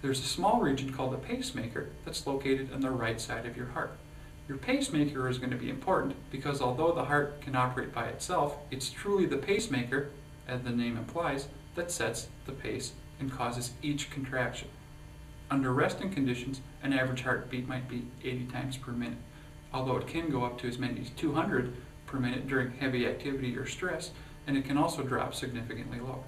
There's a small region called the pacemaker that's located on the right side of your heart. Your pacemaker is going to be important because although the heart can operate by itself, it's truly the pacemaker, as the name implies, that sets the pace and causes each contraction. Under resting conditions, an average heartbeat might be 80 times per minute, although it can go up to as many as 200 per minute during heavy activity or stress, and it can also drop significantly lower.